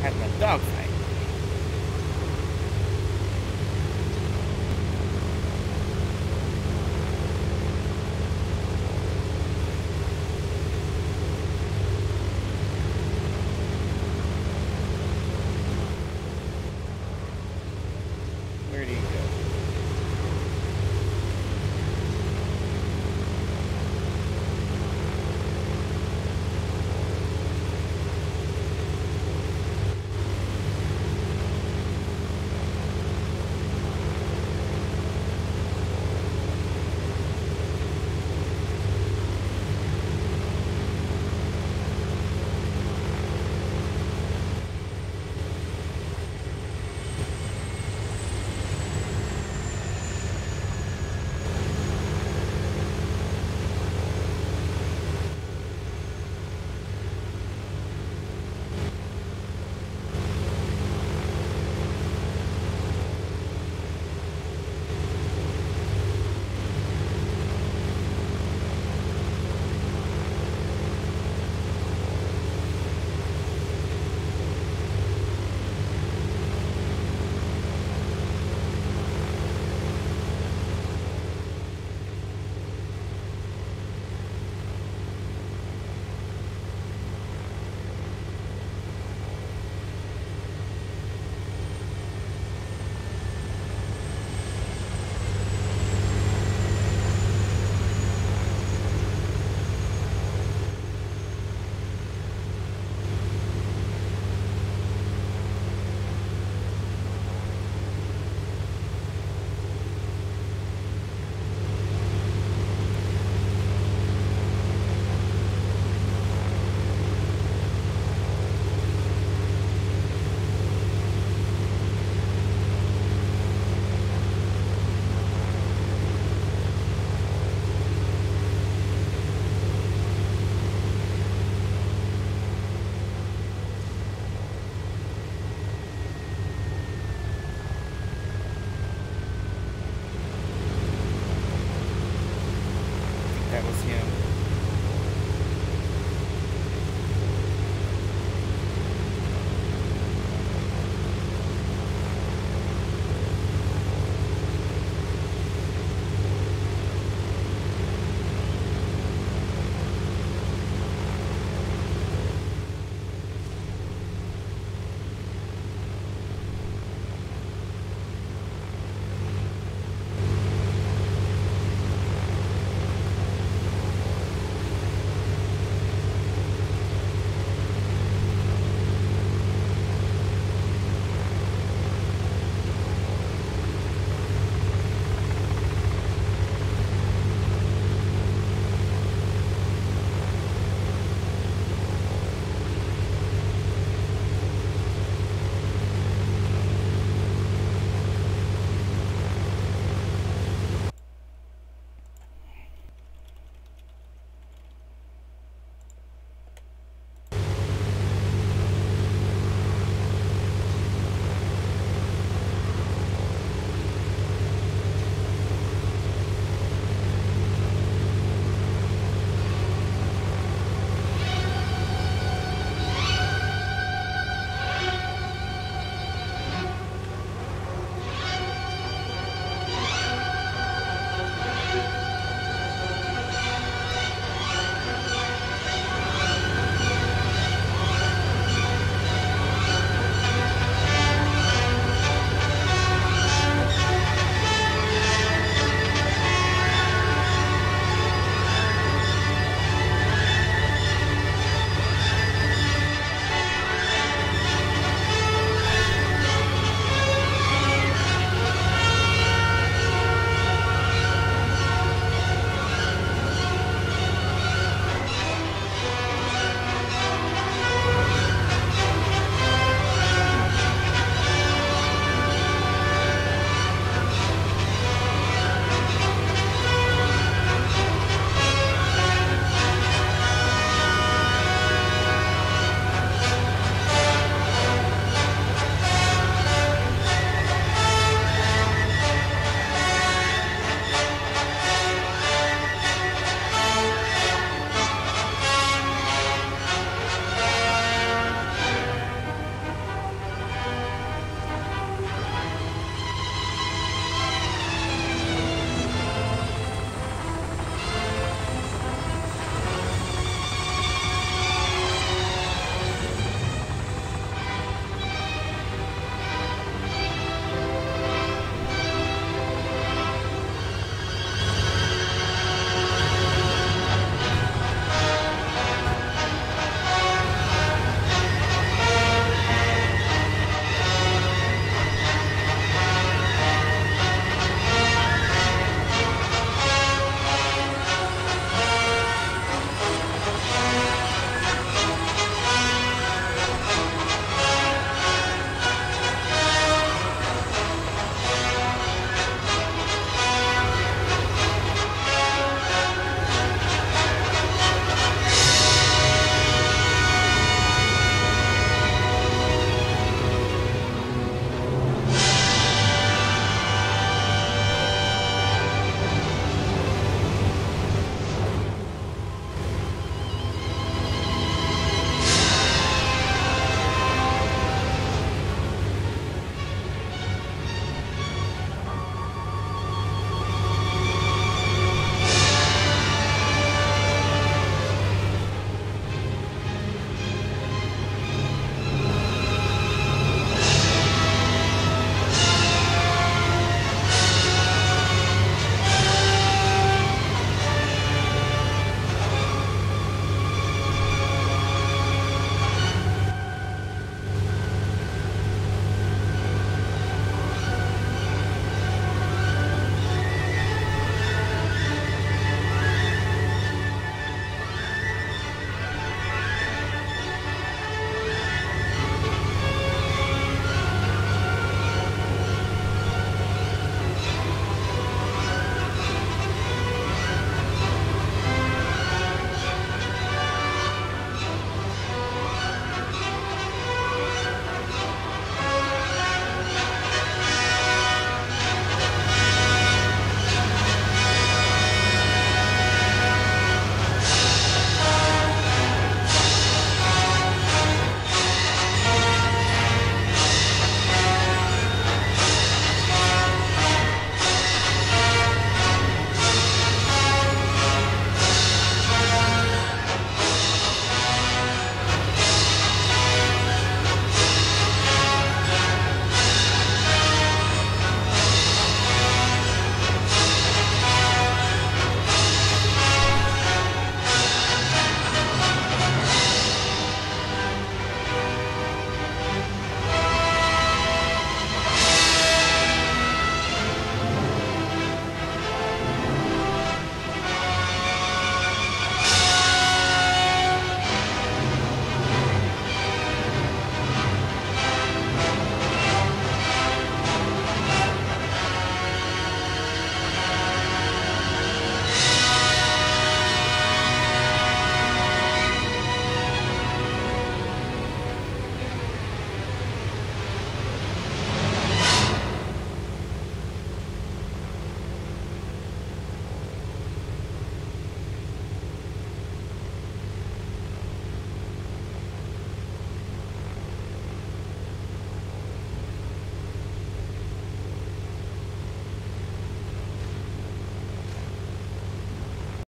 had a dogfight.